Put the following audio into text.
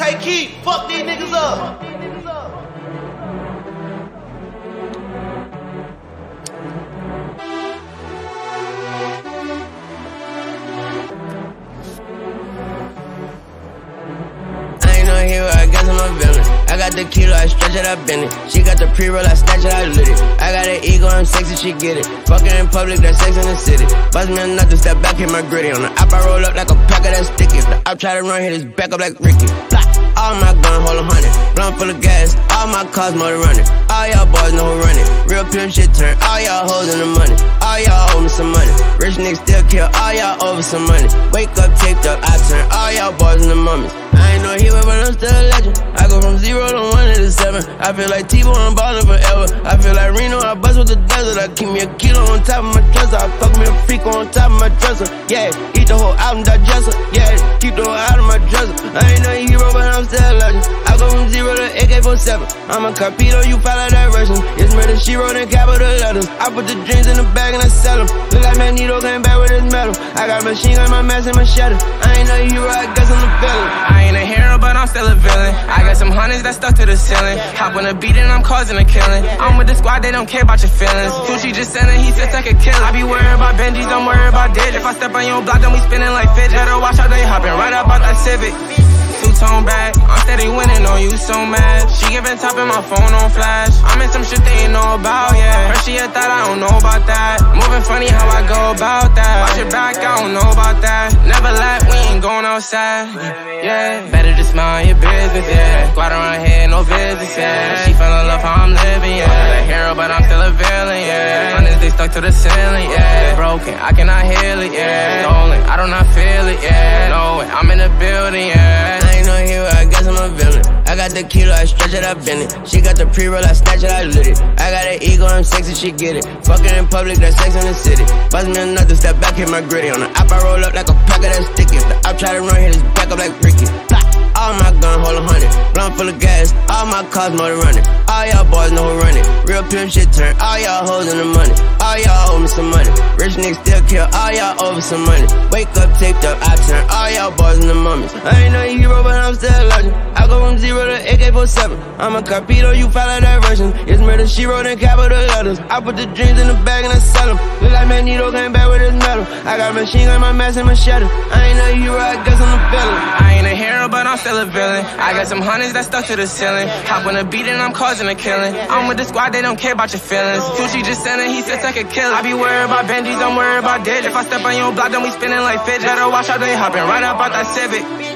Take heat. Fuck these niggas up. Got the kilo, I stretch it, I bend it. She got the pre-roll, I snatch it, I lit it. I got an ego, I'm sexy, she get it. Fucking in public, that's sex in the city. Bust me nut to step back, hit my gritty. On the app, I roll up like a pack of that sticky. If the app try to run, hit his back up like Ricky. Blah. All my gun, hold a hundred. Blunt full of gas, all my cars motor running. All y'all boys know who run it. Real pimp shit turn, all y'all hoes in the money. All y'all owe me some money. Rich niggas still kill, all y'all over some money. Wake up, taped up, I turn all y'all boys in the mummies. I feel like T-Bo, I'm ballin' forever. I feel like Reno, I bust with the desert. I keep me a kilo on top of my dresser. I fuck me a freak on top of my dresser. Yeah, eat the whole album, digest Yeah, keep the whole album, my dresser. I ain't no hero, but I'm still a legend. I go from zero to AK-47. I'm a Capito, you follow that Russian. It's murder, she wrote in capital letters. I put the dreams in the bag and I sell them. Look like Magneto came back with his metal. I got machine gun, my mask and my shadow. I ain't no hero, I guess I'm the villain. Still a villain. I got some hundreds that stuck to the ceiling. Hop on a beat and I'm causing a killing. I'm with the squad, they don't care about your feelings. Gucci just selling, he said take a kill. I be worried about Benjis, don't worry about Did. If I step on your block, then we spinning like fidget. Better watch out, they hopping right up out that Civic two-tone bag. I'm steady winning on you so mad. Giving top in my phone on flash. I'm in some shit they ain't know about, yeah. Her she thought I don't know about that. Moving funny how I go about that. Watch your back, I don't know about that. Never let, we ain't going outside, yeah. Better just mind your business, yeah. Squad around here, no business, yeah. She fell in love how I'm living, yeah. A hero, but I'm still a villain, yeah. Hundreds, they stuck to the ceiling, yeah. Broken, I cannot heal it, yeah. Stolen, I do not feel it, yeah. No way, I'm in the building, yeah hero, I guess I'm a villain. I got the kilo, I stretch it, I bend it. She got the pre-roll, I snatch it, I lit it. I got an ego, I'm sexy, she get it. Fucking in public, that's sex in the city. Bust me another step back, hit my gritty. On the app, I roll up like a pack of that sticky. If the app try to run, hit his back up like Ricky. All my gun hold a hundred. Blunt full of gas. All my cars motor running. All y'all boys know who. Real pimp shit turn. All y'all hoes in the money. All y'all owe me some money. Rich niggas still kill. All y'all over some money. Wake up, taped up. I turn. All y'all boys in the mummies. I ain't no hero, but I'm still a legend. I go from zero to AK-47. I'm a Capito, you follow that version. It's murder, she wrote in capital letters. I put the dreams in the bag and I sell them. Look like Magneto came back with his metal. I got machine gun, my mask and my shadow. I ain't no hero, I guess I'm the villain. I a villain. I got some hundreds that stuck to the ceiling. Hop on a beat and I'm causing a killing. I'm with the squad, they don't care about your feelings. Gucci just sending, he said take a kill. I be worried about Benjis, I'm worried about Did. If I step on your block, then we spinning like fidget. Better watch out, they hopping right up out that Civic.